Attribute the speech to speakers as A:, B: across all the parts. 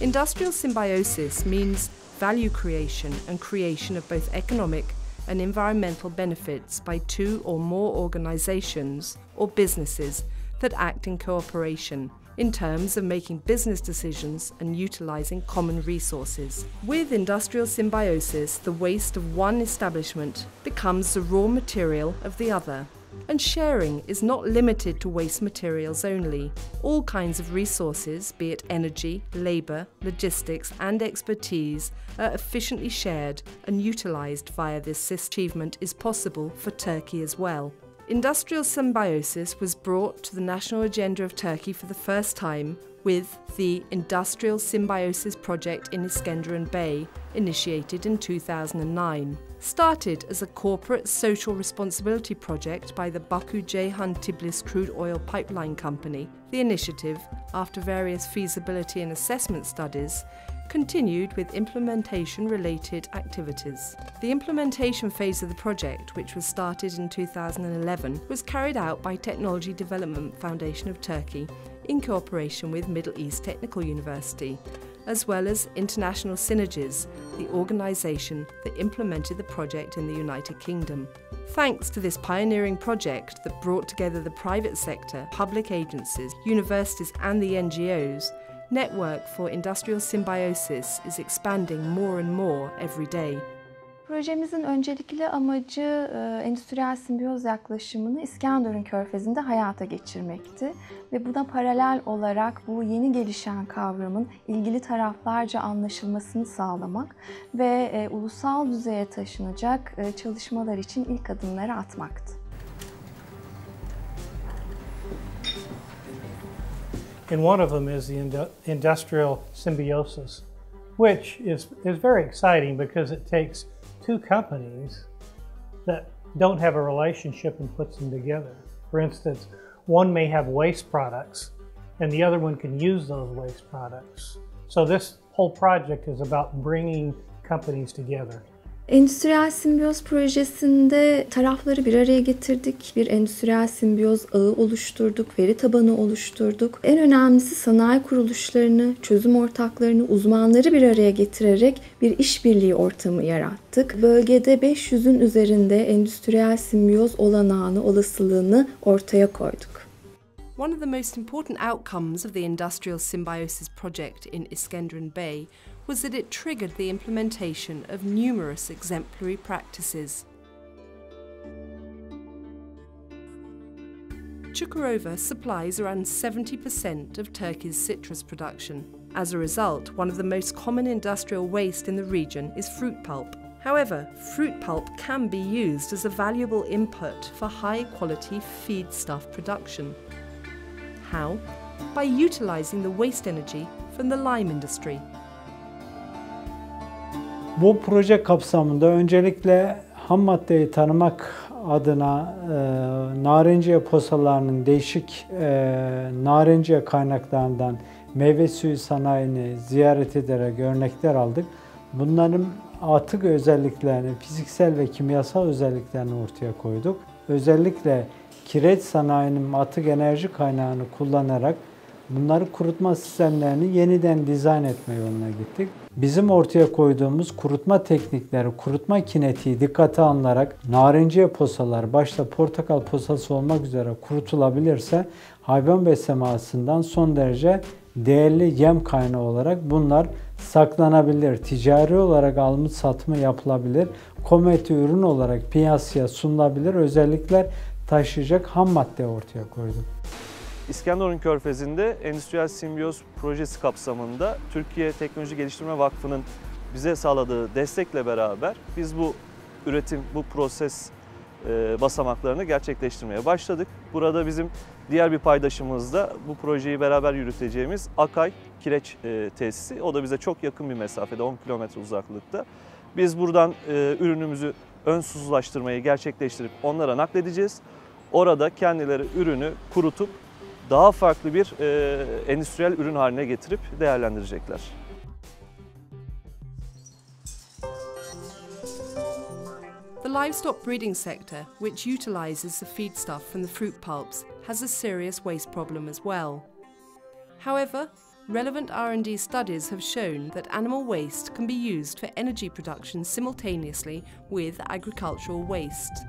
A: Industrial symbiosis means value creation and creation of both economic and environmental benefits by two or more organisations or businesses that act in cooperation in terms of making business decisions and utilising common resources. With industrial symbiosis, the waste of one establishment becomes the raw material of the other. And sharing is not limited to waste materials only. All kinds of resources, be it energy, labour, logistics, and expertise, are efficiently shared and utilised via this achievement is possible for Turkey as well. Industrial symbiosis was brought to the national agenda of Turkey for the first time with the Industrial Symbiosis Project in Iskenderun Bay, initiated in 2009. Started as a corporate social responsibility project by the Baku Ceyhan Tbilisi Crude Oil Pipeline Company, the initiative, after various feasibility and assessment studies, continued with implementation related activities. The implementation phase of the project, which was started in 2011, was carried out by Technology Development Foundation of Turkey in cooperation with Middle East Technical University, as well as International Synergies, the organisation that implemented the project in the United Kingdom. Thanks to this pioneering project that brought together the private sector, public agencies, universities, and the NGOs, Network for Industrial Symbiosis is expanding more and more every day.
B: Projemizin öncelikli amacı e, endüstriyel simbiyoz yaklaşımını İskenderun Körfezi'nde hayata geçirmekti. Ve buna paralel olarak bu yeni gelişen kavramın ilgili taraflarca anlaşılmasını sağlamak ve e, ulusal düzeye taşınacak e, çalışmalar için ilk adımları atmaktı.
C: and one of them is the industrial symbiosis, which is, is very exciting because it takes two companies that don't have a relationship and puts them together. For instance, one may have waste products and the other one can use those waste products. So this whole project is about bringing companies together.
B: Endüstriyel simbiyoz projesinde tarafları bir araya getirdik. Bir endüstriyel simbiyoz ağı oluşturduk, veri tabanı oluşturduk. En önemlisi sanayi kuruluşlarını, çözüm ortaklarını, uzmanları bir araya getirerek bir işbirliği ortamı yarattık. Bölgede 500'ün üzerinde endüstriyel simbiyoz olanağını, olasılığını ortaya koyduk.
A: One of the most important outcomes of the Industrial Symbiosis Project in Iskenderun Bay was that it triggered the implementation of numerous exemplary practices. Çukurova supplies around 70% of Turkey's citrus production. As a result, one of the most common industrial waste in the region is fruit pulp. However, fruit pulp can be used as a valuable input for high quality feedstuff production. How? By utilising the waste energy from the lime industry.
D: Bu proje kapsamında öncelikle ham maddeyi tanımak adına e, narenciye posalarının değişik e, narenciye kaynaklarından meyve suyu sanayini ziyaret ederek örnekler aldık. Bunların atık özelliklerini, fiziksel ve kimyasal özelliklerini ortaya koyduk. Özellikle kireç sanayinin atık enerji kaynağını kullanarak bunları kurutma sistemlerini yeniden dizayn etme yoluna gittik. Bizim ortaya koyduğumuz kurutma teknikleri, kurutma kinetiği dikkate alınarak narenciye posalar, başta portakal posası olmak üzere kurutulabilirse hayvan besleme son derece değerli yem kaynağı olarak bunlar saklanabilir. Ticari olarak alımı satımı yapılabilir. Kometi ürün olarak piyasaya sunulabilir. Özellikler taşıyacak ham madde ortaya koyduk.
E: İskenderun Körfezi'nde Endüstriyel Simbiyoz projesi kapsamında Türkiye Teknoloji Geliştirme Vakfı'nın bize sağladığı destekle beraber biz bu üretim, bu proses e, basamaklarını gerçekleştirmeye başladık. Burada bizim diğer bir paydaşımız da bu projeyi beraber yürüteceğimiz Akay Kireç e, Tesisi. O da bize çok yakın bir mesafede 10 kilometre uzaklıkta. Biz buradan e, ürünümüzü ön susuzlaştırmayı gerçekleştirip onlara nakledeceğiz. Orada kendileri ürünü kurutup daha farklı bir e, endüstriyel ürün haline getirip değerlendirecekler.
A: The livestock breeding sector, which utilises the feedstuff from the fruit pulps, has a serious waste problem as well. However, relevant R&D studies have shown that animal waste can be used for energy production simultaneously with agricultural waste.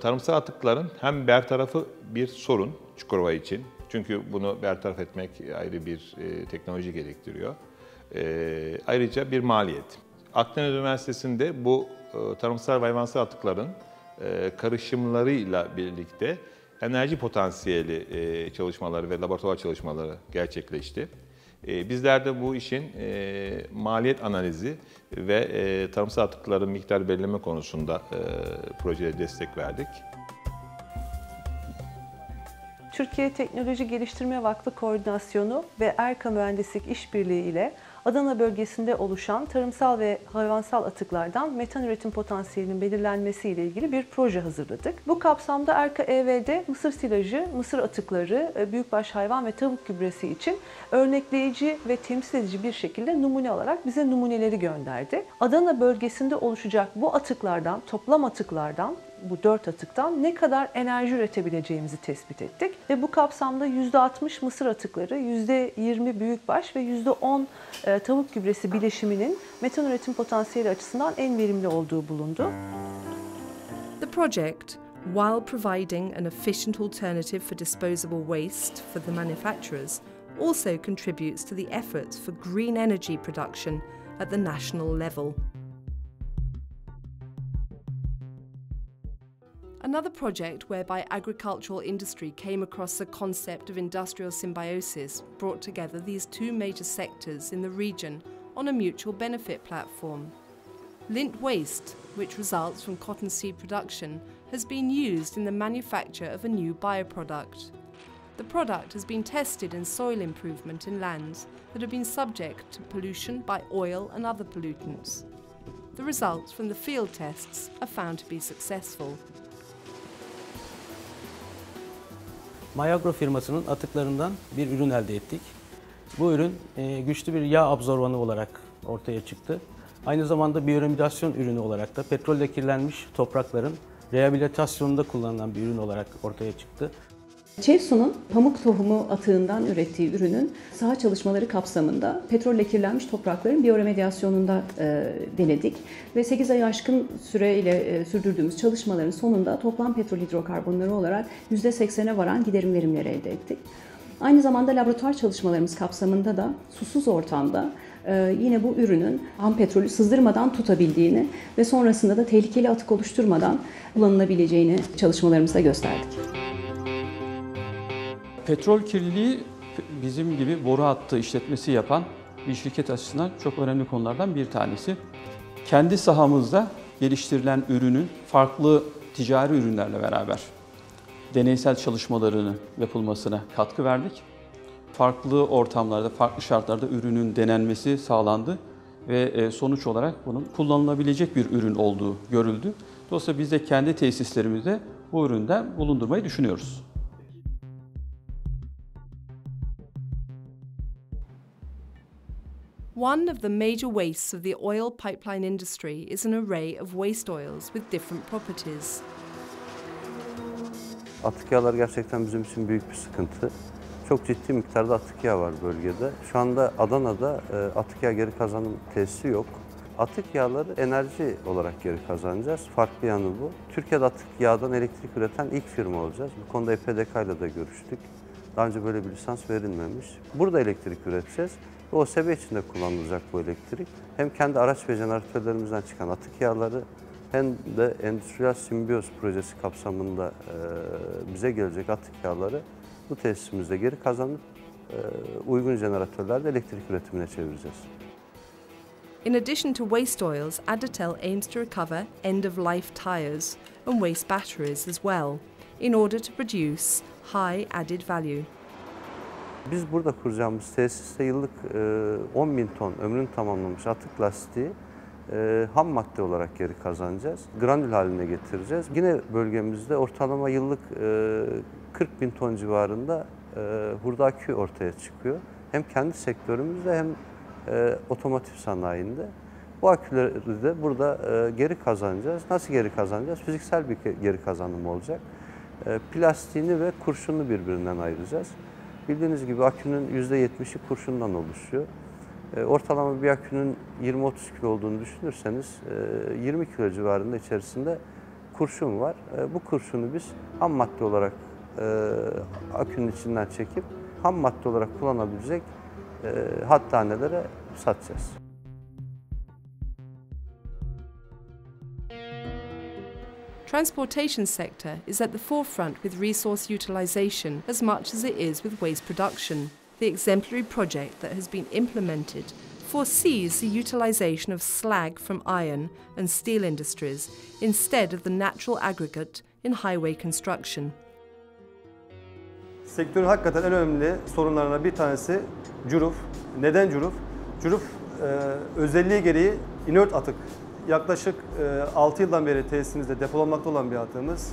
F: Tarımsal atıkların hem bertarafı bir sorun Çukurova için. Çünkü bunu bertaraf etmek ayrı bir e, teknoloji gerektiriyor. E, ayrıca bir maliyet. Akdeniz Üniversitesi'nde bu e, tarımsal ve hayvansal atıkların e, karışımlarıyla birlikte enerji potansiyeli e, çalışmaları ve laboratuvar çalışmaları gerçekleşti. E, bizler de bu işin e, maliyet analizi ve e, tarımsal atıkların miktar belirleme konusunda e, projeye destek verdik.
G: Türkiye Teknoloji Geliştirme Vakfı Koordinasyonu ve Erka Mühendislik İşbirliği ile Adana bölgesinde oluşan tarımsal ve hayvansal atıklardan metan üretim potansiyelinin belirlenmesi ile ilgili bir proje hazırladık. Bu kapsamda Erka EV'de mısır silajı, mısır atıkları, e, büyükbaş hayvan ve tavuk gübresi için örnekleyici ve temsil edici bir şekilde numune alarak bize numuneleri gönderdi. Adana bölgesinde oluşacak bu atıklardan, toplam atıklardan bu dört atıktan ne kadar enerji üretebileceğimizi tespit ettik. Ve bu kapsamda %60 mısır atıkları, %20 büyükbaş ve %10 e, tavuk gübresi bileşiminin metan üretim potansiyeli açısından en verimli olduğu bulundu.
A: The project, while providing an efficient alternative for disposable waste for the manufacturers, also contributes to the efforts for green energy production at the national level. Another project whereby agricultural industry came across the concept of industrial symbiosis brought together these two major sectors in the region on a mutual benefit platform. Lint waste, which results from cottonseed production, has been used in the manufacture of a new bioproduct. The product has been tested in soil improvement in lands that have been subject to pollution by oil and other pollutants. The results from the field tests are found to be successful.
H: Mayagro firmasının atıklarından bir ürün elde ettik. Bu ürün e, güçlü bir yağ absorbanı olarak ortaya çıktı. Aynı zamanda biyoremedasyon ürünü olarak da petrolle kirlenmiş toprakların rehabilitasyonunda kullanılan bir ürün olarak ortaya çıktı.
I: Çevsu'nun pamuk tohumu atığından ürettiği ürünün saha çalışmaları kapsamında petrolle kirlenmiş toprakların biyoremedyasyonunda e, denedik. Ve 8 ay aşkın süreyle e, sürdürdüğümüz çalışmaların sonunda toplam petrol hidrokarbonları olarak %80'e varan giderim verimleri elde ettik. Aynı zamanda laboratuvar çalışmalarımız kapsamında da susuz ortamda e, yine bu ürünün ham petrolü sızdırmadan tutabildiğini ve sonrasında da tehlikeli atık oluşturmadan kullanılabileceğini çalışmalarımızda gösterdik.
J: Petrol kirliliği bizim gibi boru hattı işletmesi yapan bir şirket açısından çok önemli konulardan bir tanesi. Kendi sahamızda geliştirilen ürünün farklı ticari ürünlerle beraber deneysel çalışmalarının yapılmasına katkı verdik. Farklı ortamlarda, farklı şartlarda ürünün denenmesi sağlandı ve e, sonuç olarak bunun kullanılabilecek bir ürün olduğu görüldü. Dolayısıyla biz de kendi tesislerimizde bu üründen bulundurmayı düşünüyoruz.
A: One of the major wastes of the oil pipeline industry is an array of waste oils with different properties.
K: Atık yağlar gerçekten bizim için büyük bir sıkıntı. Çok ciddi miktarda atık yağ var bölgede. Şu anda Adana'da e, atık yağ geri kazanım tesisi yok. Atık yağları enerji olarak geri kazanacağız. Farklı yanı bu. Türkiye'de atık yağdan elektrik üreten ilk firma olacağız. Bu konuda EPDK ile de görüştük. Daha önce böyle bir lisans verilmemiş. Burada elektrik üreteceğiz. Ve OSB içinde kullanılacak bu elektrik. Hem kendi araç ve jeneratörlerimizden çıkan atık yağları hem de endüstriyel simbiyoz projesi kapsamında e, bize gelecek atık yağları bu tesisimizde geri kazanıp e, uygun jeneratörlerde elektrik üretimine çevireceğiz.
A: In addition to waste oils, Adatel aims to recover end of life tyres and waste batteries as well, in order to produce high added value.
K: Biz burada kuracağımız tesiste yıllık e, 10 bin ton ömrünü tamamlamış atık lastiği e, ham madde olarak geri kazanacağız. Granül haline getireceğiz. Yine bölgemizde ortalama yıllık e, 40 bin ton civarında e, hurda akü ortaya çıkıyor. Hem kendi sektörümüzde hem e, otomotiv sanayinde. Bu aküleri de burada e, geri kazanacağız. Nasıl geri kazanacağız? Fiziksel bir geri kazanım olacak. E, plastiğini ve kurşunlu birbirinden ayıracağız. Bildiğiniz gibi akünün %70'i kurşundan oluşuyor. E, ortalama bir akünün 20-30 kilo olduğunu düşünürseniz 20 e, kilo civarında içerisinde kurşun var. E, bu kurşunu biz ham madde olarak akünün içinden çekip ham madde olarak kullanabilecek hattanelere satacağız.
A: Transportation sector is at the forefront with resource utilisation as much as it is with waste production. The exemplary project that has been implemented foresees the utilisation of slag from iron and steel industries instead of the natural aggregate in highway construction.
L: Sektörün hakikaten en önemli sorunlarına bir tanesi curuf. Neden curuf? Curuf e, özelliği gereği inert atık. Yaklaşık e, 6 yıldan beri tesisimizde depolanmakta olan bir atığımız.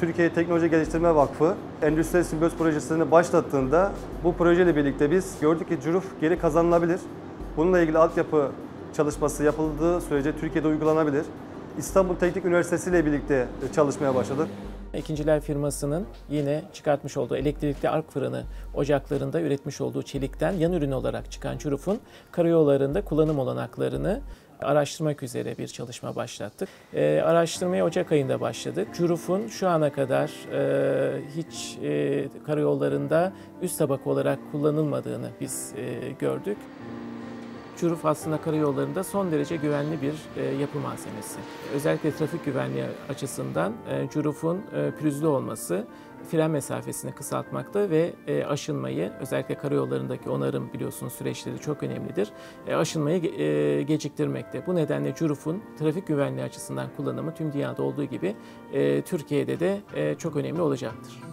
L: Türkiye Teknoloji Geliştirme Vakfı Endüstriyel Simbiyoz Projesi'ni başlattığında bu projeyle birlikte biz gördük ki curuf geri kazanılabilir. Bununla ilgili altyapı çalışması yapıldığı sürece Türkiye'de uygulanabilir. İstanbul Teknik Üniversitesi ile birlikte çalışmaya başladık.
M: İkinciler firmasının yine çıkartmış olduğu elektrikli ark fırını ocaklarında üretmiş olduğu çelikten yan ürün olarak çıkan çurufun karayollarında kullanım olanaklarını araştırmak üzere bir çalışma başlattık. E, araştırmaya Ocak ayında başladık. Curuf'un şu ana kadar e, hiç e, karayollarında üst tabak olarak kullanılmadığını biz e, gördük. Curuf aslında karayollarında son derece güvenli bir e, yapı malzemesi. Özellikle trafik güvenliği açısından e, Curuf'un e, pürüzlü olması fren mesafesini kısaltmakta ve aşınmayı özellikle karayollarındaki onarım biliyorsunuz süreçleri çok önemlidir. Aşınmayı geciktirmekte. Bu nedenle Curuf'un trafik güvenliği açısından kullanımı tüm dünyada olduğu gibi Türkiye'de de çok önemli olacaktır.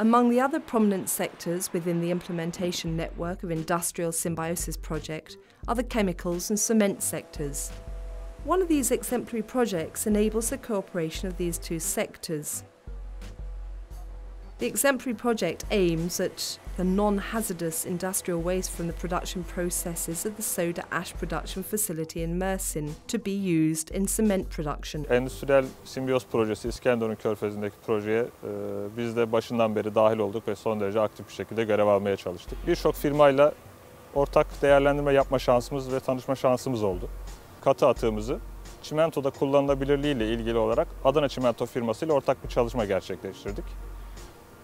A: Among the other prominent sectors within the implementation network of Industrial Symbiosis Project are the chemicals and cement sectors. One of these exemplary projects enables the cooperation of these two sectors. The exemplary project aims at the non-hazardous industrial waste from the production processes of the soda ash production facility in Mersin to be used in cement production.
E: Endüstriyel simbiyoz projesi İskenderun Körfezi'ndeki projeye e, biz de başından beri dahil olduk ve son derece aktif bir şekilde görev almaya çalıştık. Birçok firmayla ortak değerlendirme yapma şansımız ve tanışma şansımız oldu. Katı atığımızı çimentoda kullanılabilirliği ile ilgili olarak Adana Çimento firması ile ortak bir çalışma gerçekleştirdik.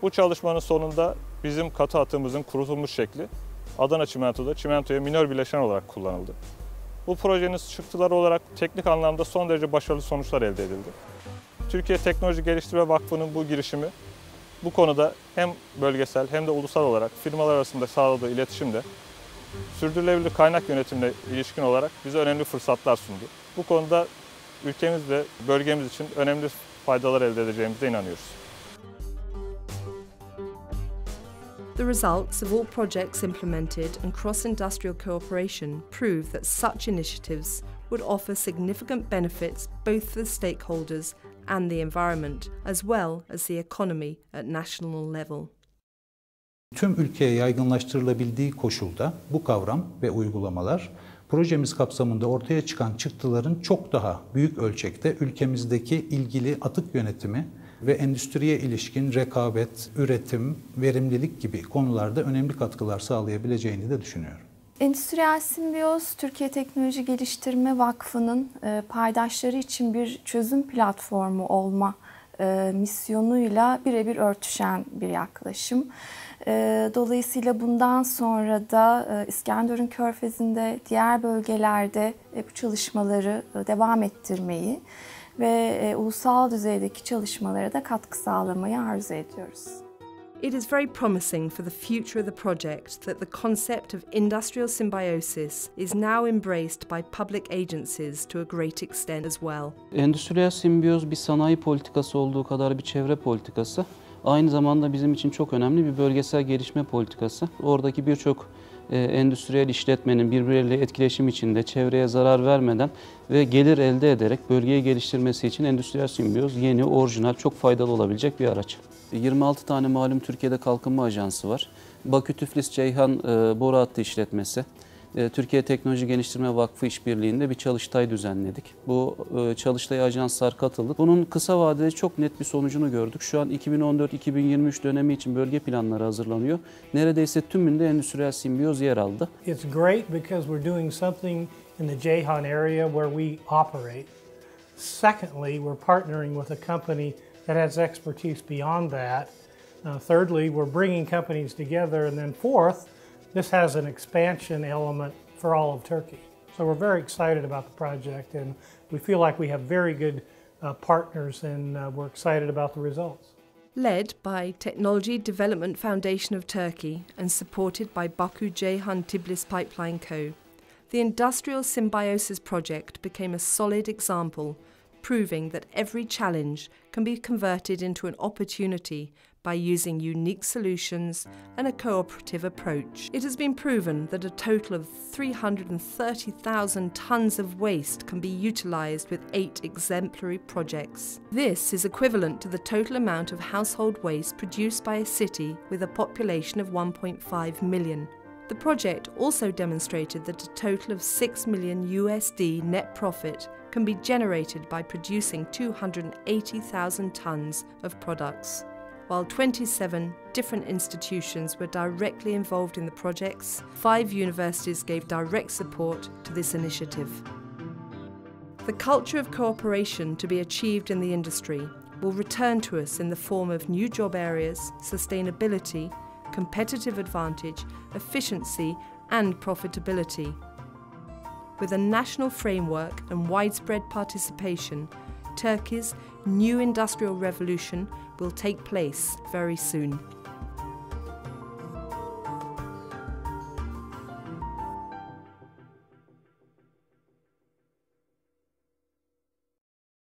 E: Bu çalışmanın sonunda bizim katı atığımızın kurutulmuş şekli Adana çimentoda çimentoya minör bileşen olarak kullanıldı. Bu projenin çıktıları olarak teknik anlamda son derece başarılı sonuçlar elde edildi. Türkiye Teknoloji Geliştirme Vakfı'nın bu girişimi bu konuda hem bölgesel hem de ulusal olarak firmalar arasında sağladığı iletişimde sürdürülebilir kaynak yönetimine ilişkin olarak bize önemli fırsatlar sundu. Bu konuda ülkemiz ve bölgemiz için önemli faydalar elde edeceğimize inanıyoruz.
A: The results of all projects implemented and cross industrial cooperation prove that such initiatives would offer significant benefits both for stakeholders and the environment, as well as the economy at national level.
N: Tüm ülkeye yaygınlaştırılabildiği koşulda bu kavram ve uygulamalar projemiz kapsamında ortaya çıkan çıktıların çok daha büyük ölçekte ülkemizdeki ilgili atık yönetimi ve endüstriye ilişkin rekabet, üretim, verimlilik gibi konularda önemli katkılar sağlayabileceğini de düşünüyorum.
B: Endüstriyel Simbiyoz, Türkiye Teknoloji Geliştirme Vakfı'nın e, paydaşları için bir çözüm platformu olma e, misyonuyla birebir örtüşen bir yaklaşım. E, dolayısıyla bundan sonra da İskenderun Körfezi'nde, diğer bölgelerde bu çalışmaları devam ettirmeyi ve e, ulusal düzeydeki çalışmalara da katkı sağlamayı arzu ediyoruz.
A: It is very promising for the future of the project that the concept of industrial symbiosis is now embraced by public agencies to a great extent as well.
O: Endüstriyel simbiyoz bir sanayi politikası olduğu kadar bir çevre politikası. Aynı zamanda bizim için çok önemli bir bölgesel gelişme politikası. Oradaki birçok endüstriyel işletmenin birbirleriyle etkileşim içinde çevreye zarar vermeden ve gelir elde ederek bölgeyi geliştirmesi için endüstriyel simbiyoz yeni, orijinal, çok faydalı olabilecek bir araç. 26 tane malum Türkiye'de kalkınma ajansı var. Bakü Tüflis Ceyhan e, boru hattı işletmesi, e, Türkiye Teknoloji Geliştirme Vakfı işbirliğinde bir çalıştay düzenledik. Bu e, çalıştaya ajanslar katıldı. Bunun kısa vadede çok net bir sonucunu gördük. Şu an 2014-2023 dönemi için bölge planları hazırlanıyor. Neredeyse tümünde endüstriyel simbiyoz yer aldı.
C: It's great because we're doing something in the Ceyhan area where we operate. Secondly, we're partnering with a company that has expertise beyond that. Uh, thirdly, we're bringing companies together. And then fourth, this has an expansion element for all of Turkey. So we're very excited about the project and we feel like we have very good uh, partners and uh, we're excited about the results.
A: Led by Technology Development Foundation of Turkey and supported by Baku Ceyhan Tiblis Pipeline Co., the Industrial Symbiosis Project became a solid example, proving that every challenge can be converted into an opportunity by using unique solutions and a cooperative approach. It has been proven that a total of 330,000 tonnes of waste can be utilised with eight exemplary projects. This is equivalent to the total amount of household waste produced by a city with a population of 1.5 million. The project also demonstrated that a total of 6 million USD net profit can be generated by producing 280,000 tonnes of products. While 27 different institutions were directly involved in the projects, five universities gave direct support to this initiative. The culture of cooperation to be achieved in the industry will return to us in the form of new job areas, sustainability, competitive advantage, efficiency, and profitability. With a national framework and widespread participation, Turkey's new industrial revolution will take place very soon.